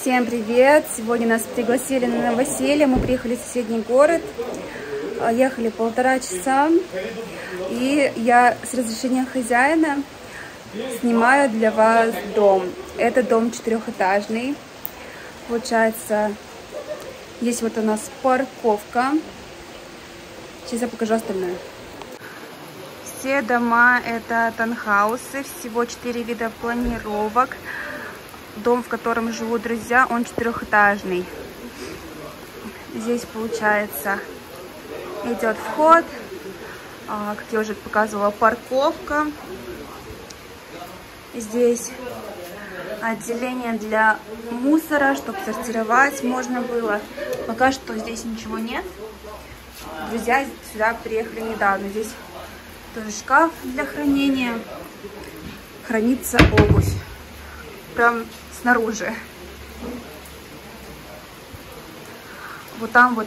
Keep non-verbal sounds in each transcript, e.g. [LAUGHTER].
Всем привет! Сегодня нас пригласили на новоселье. Мы приехали в соседний город. А, ехали полтора часа. И я с разрешения хозяина снимаю для вас дом. Это дом четырехэтажный. Получается, здесь вот у нас парковка. Сейчас я покажу остальное. Все дома это танхаусы, всего четыре вида планировок. Дом, в котором живут друзья, он четырехэтажный. Здесь получается идет вход, а, как я уже показывала, парковка. Здесь отделение для мусора, чтобы сортировать можно было. Пока что здесь ничего нет. Друзья сюда приехали недавно. Здесь тоже шкаф для хранения. Хранится обувь. Прям снаружи. Вот там вот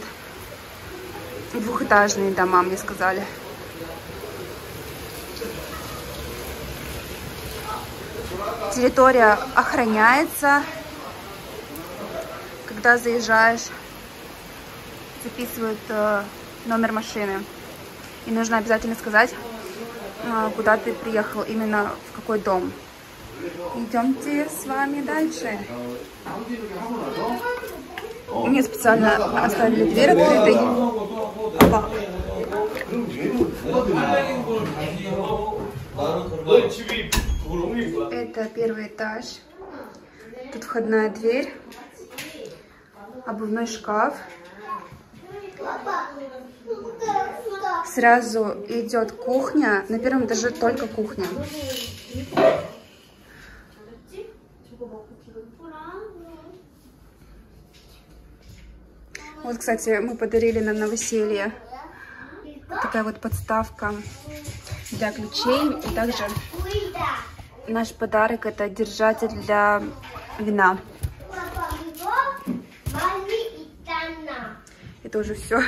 двухэтажные дома, мне сказали. Территория охраняется. Когда заезжаешь, записывают э, номер машины. И нужно обязательно сказать, э, куда ты приехал, именно в какой дом. Идемте с вами дальше. Мне специально оставили дверь открытой. Опа. Это первый этаж. Тут входная дверь. Обувной шкаф. Сразу идет кухня. На первом этаже только кухня. Вот, кстати, мы подарили на новоселье такая вот подставка для ключей. И также наш подарок это держатель для вина. Это уже все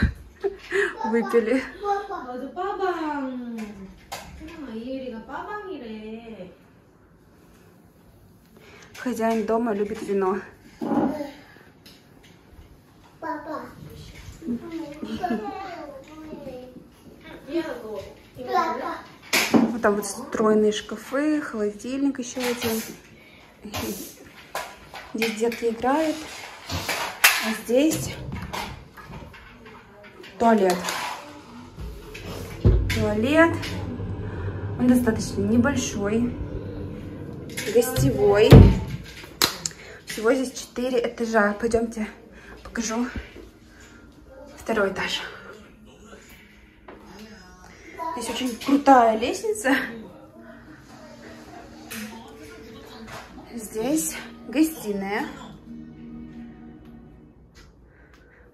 [LAUGHS] выпили. Хозяин дома любит вино. Вот там вот встроенные шкафы, холодильник еще один. Здесь детки играют. А здесь туалет. Туалет. Он достаточно небольшой. Гостевой. Всего здесь 4 этажа. Пойдемте покажу второй этаж. Здесь очень крутая лестница. Здесь гостиная.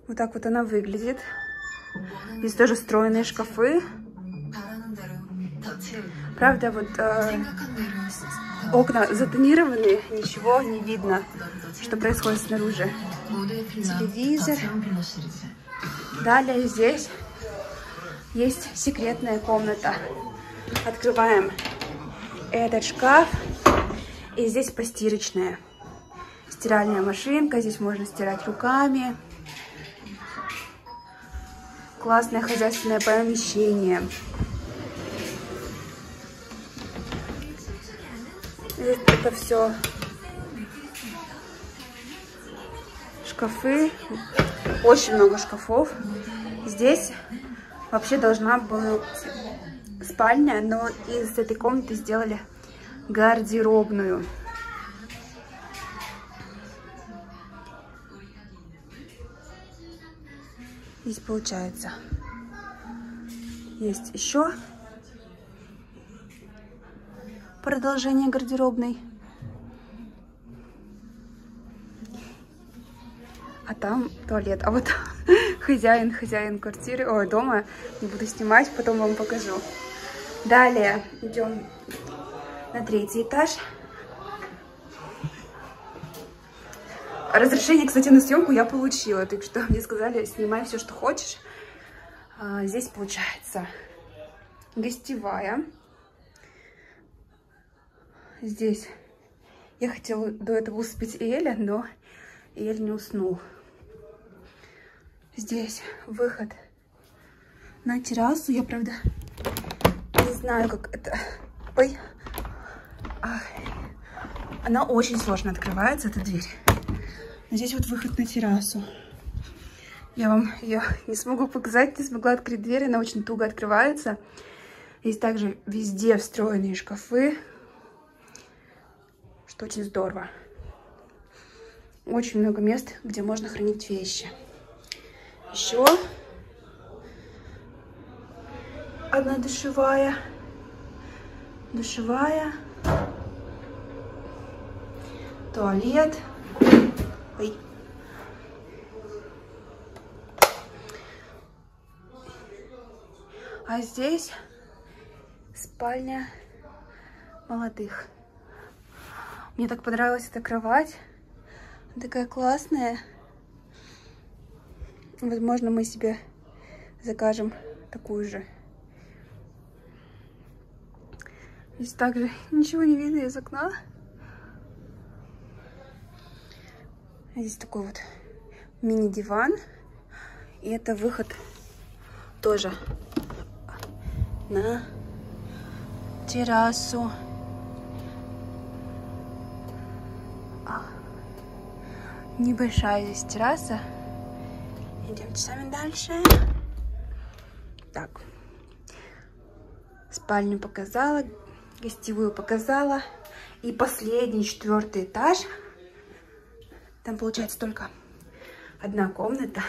Вот так вот она выглядит. Здесь тоже встроенные шкафы. Правда, вот э, окна затонированы, ничего не видно, что происходит снаружи. Телевизор. Далее здесь есть секретная комната. Открываем этот шкаф. И здесь постирочная. Стиральная машинка. Здесь можно стирать руками. Классное хозяйственное помещение. Здесь это все шкафы. Очень много шкафов. Здесь вообще должна была спальня, но из этой комнаты сделали гардеробную. Здесь получается есть еще продолжение гардеробной. А там туалет. А вот [LAUGHS] хозяин, хозяин квартиры, ой, дома. Не буду снимать, потом вам покажу. Далее идем на третий этаж. Разрешение, кстати, на съемку я получила, так что мне сказали, снимай все, что хочешь. А, здесь получается гостевая. Здесь я хотела до этого успеть Эля, но еле не уснул. Здесь выход на террасу. Я, правда, не знаю, как это... Ой. Ах. Она очень сложно открывается, эта дверь. Здесь вот выход на террасу. Я вам ее не смогу показать, не смогла открыть дверь. Она очень туго открывается. Здесь также везде встроенные шкафы, что очень здорово. Очень много мест, где можно хранить вещи. Еще одна душевая. Душевая. Туалет. Ой. А здесь спальня молодых. Мне так понравилась эта кровать. Такая классная. Возможно, мы себе закажем такую же. Здесь также ничего не видно из окна. Здесь такой вот мини-диван. И это выход тоже на террасу. А, небольшая здесь терраса. Идемте сами дальше. Так. Спальню показала, гостевую показала. И последний, четвертый этаж. Там получается только одна комната.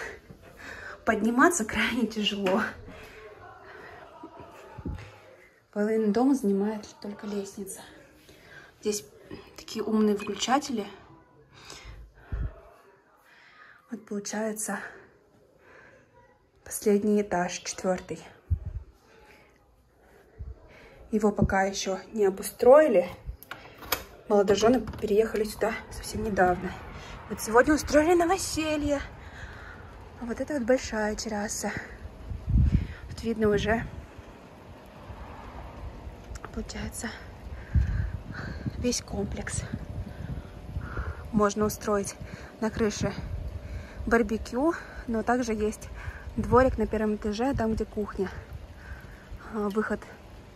Подниматься крайне тяжело. Половину дома занимает только лестница. Здесь такие умные выключатели. Вот получается последний этаж, четвертый. Его пока еще не обустроили. Молодожены переехали сюда совсем недавно. Вот сегодня устроили новоселье. А вот это вот большая терраса. Тут видно уже получается весь комплекс. Можно устроить на крыше барбекю, но также есть дворик на первом этаже, там где кухня. А, выход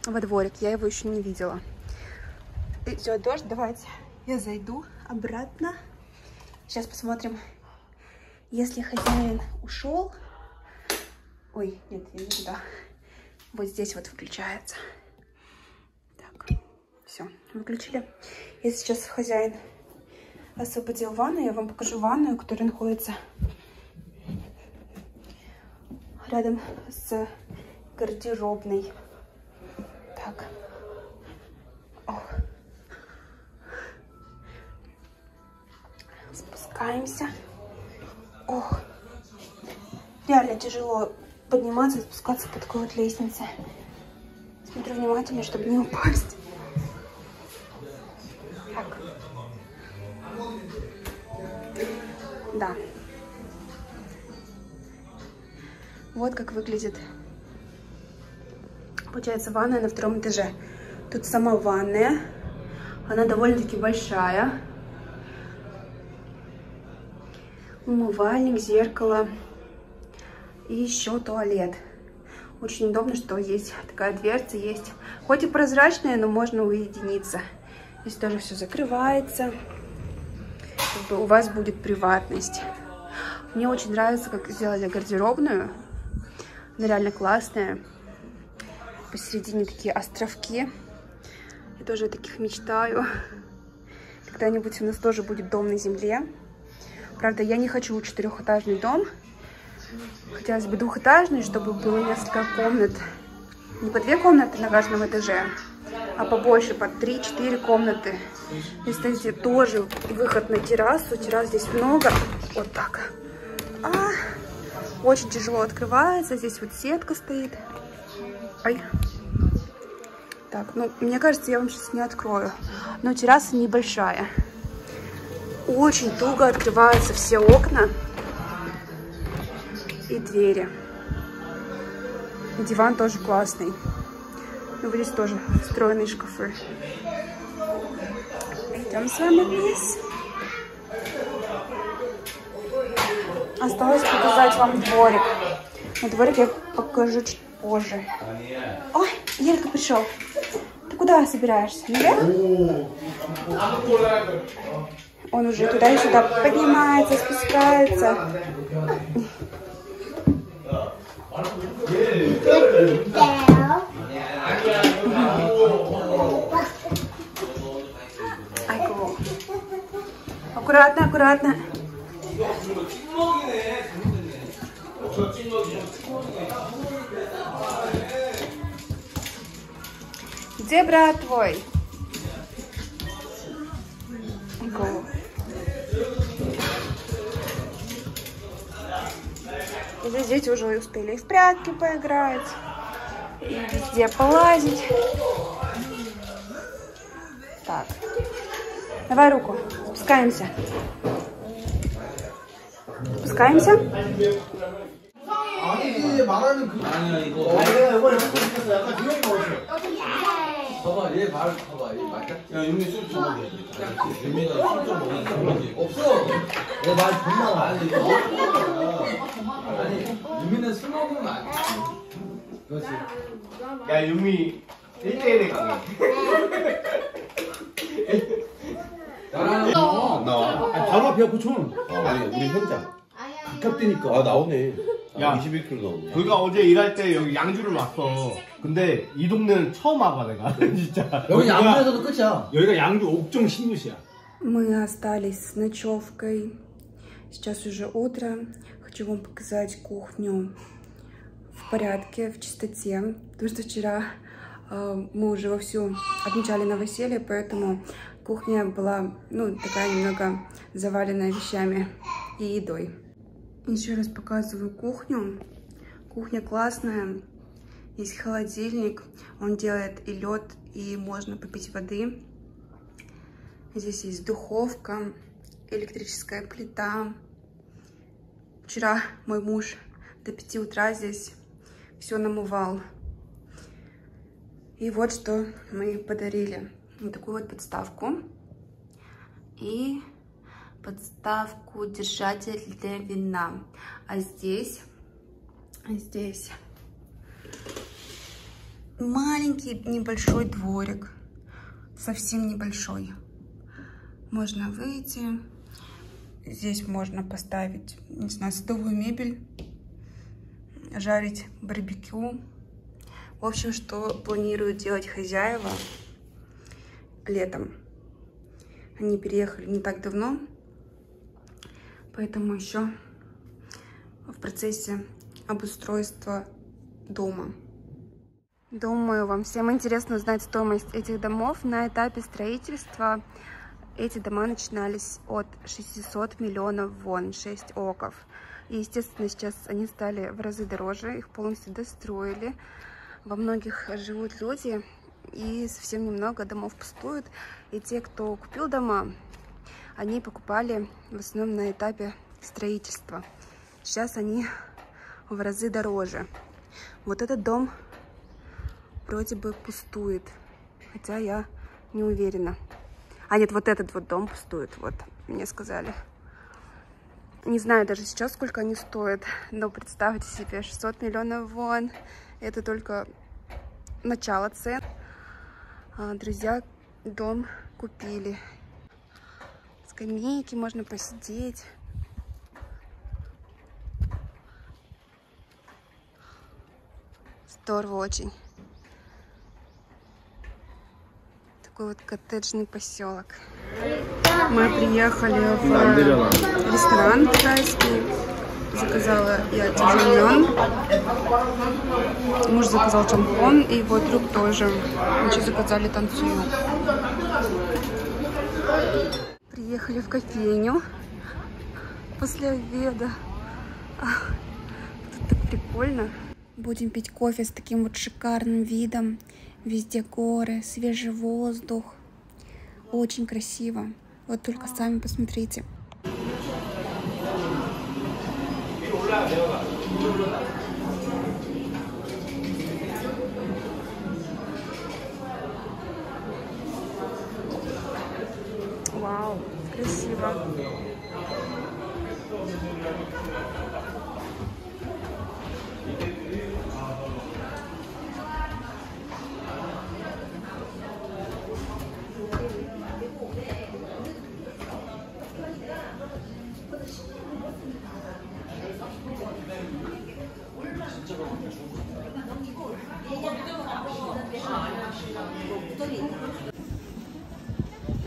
во дворик, я его еще не видела. Идет дождь, давайте я зайду обратно. Сейчас посмотрим, если хозяин ушел. Ой, нет, я не туда. Вот здесь вот выключается. Все, выключили. И сейчас хозяин освободил ванну. Я вам покажу ванную, которая находится рядом с гардеробной. Так. Ох. Спускаемся. Ох. Реально тяжело подниматься и спускаться по такой вот лестнице. Смотрю внимательно, чтобы не упасть. Да. Вот как выглядит, получается, ванная на втором этаже. Тут сама ванная. Она довольно-таки большая. Умывальник, зеркало. И еще туалет. Очень удобно, что есть такая дверца есть. Хоть и прозрачная, но можно уединиться. Здесь тоже все закрывается как бы у вас будет приватность. Мне очень нравится, как сделали гардеробную. Она реально классная. Посередине такие островки. Я тоже о таких мечтаю. Когда-нибудь у нас тоже будет дом на земле. Правда, я не хочу четырехэтажный дом. Хотелось бы двухэтажный, чтобы было несколько комнат. Не по две комнаты на каждом этаже, а побольше, по 3-4 комнаты. Здесь, кстати, тоже выход на террасу. Террас здесь много. Вот так. А, очень тяжело открывается. Здесь вот сетка стоит. Ай. Так, ну, мне кажется, я вам сейчас не открою. Но терраса небольшая. Очень туго открываются все окна и двери. Диван тоже классный. Ну, здесь тоже встроенные шкафы. Идем с вами вниз. Осталось показать вам дворик. Но дворик я покажу чуть позже. Ой, Елька пришел. Ты куда собираешься? Наверх? Он уже туда и сюда поднимается, спускается. Аккуратно, аккуратно. Где брат твой? Айго. Здесь дети уже успели и в прятки поиграть, и везде полазить. Так. Давай руку. Спускаемся. Спускаемся. 아니 아니야 이거 내가 이번에 먹고 싶었어 약간 비용이 먹었어 봐봐 얘 말 봐봐 얘말야 윤미 술좀 먹어 윤미가 술좀 먹는 거 없어. 내말 존나 많아. 아니 이거 없어? 아니 윤미는 술 먹으면 안 돼. 그렇지. 야 유미 1대1에 강해 나랑 나와. 아니, 바로 앞이야 고촌 아니 우리 현장. 가깝다니까. 아 나오네. 야. 야 21kg 나오네. 우리가 어제 일할 때 여기 양주를 왔어 근데 이 동네는 처음 와봐 내가 [LAUGHS] 진짜 여기 여기가- 양주에서도 끝이야 여기가 양주 옥정 신도시야 Мы остались с ночевкой. Сейчас уже утро. Хочу вам показать кухню в порядке, в чистоте. Потому что вчера э, мы уже вовсю отмечали новоселье, поэтому кухня была, ну, такая немного заваленная вещами и едой. Еще раз показываю кухню. Кухня классная. Есть холодильник. Он делает и лед, и можно попить воды. Здесь есть духовка, электрическая плита. Вчера мой муж до 5 утра здесь все намывал. И вот что мы подарили. Вот такую вот подставку. И подставку держатель для вина. А здесь, здесь маленький небольшой дворик. Совсем небольшой можно выйти. Здесь можно поставить, не знаю, садовую мебель, жарить барбекю. В общем, что планируют делать хозяева летом. Они переехали не так давно, поэтому еще в процессе обустройства дома. Думаю, вам всем интересно узнать стоимость этих домов на этапе строительства. Эти дома начинались от 600 миллионов вон, 6 оков. И, естественно, сейчас они стали в разы дороже, их полностью достроили. Во многих живут люди, и совсем немного домов пустуют. И те, кто купил дома, они покупали в основном на этапе строительства. Сейчас они в разы дороже. Вот этот дом вроде бы пустует, хотя я не уверена. А нет, вот этот вот дом пустует, вот, мне сказали. Не знаю даже сейчас, сколько они стоят, но представьте себе, 600 миллионов вон, это только начало цен. А, друзья дом купили. Скамейки, можно посидеть. Здорово очень. Такой вот коттеджный поселок. Мы приехали в ресторан тайский. Заказала я тяжелен. Муж заказал чампон, и его друг тоже. Мы еще заказали танцую. Приехали в кофейню после обеда. Ах, Тут так прикольно. Будем пить кофе с таким вот шикарным видом. Везде горы, свежий воздух. Очень красиво. Вот только сами посмотрите.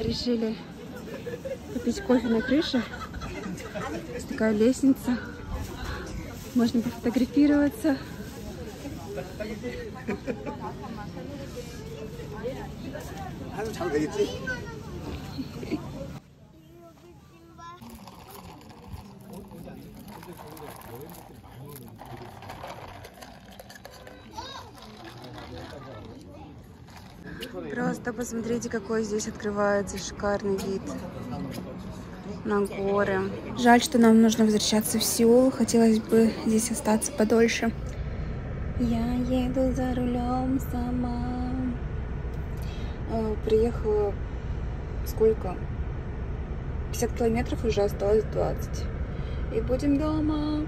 Решили попить кофе на крыше. Такая лестница. Можно пофотографироваться. Пожалуйста, посмотрите, какой здесь открывается шикарный вид на горы. Жаль, что нам нужно возвращаться в Сеул. Хотелось бы здесь остаться подольше. Я еду за рулем сама. Э, приехала сколько? 50 километров уже осталось 20. И будем дома.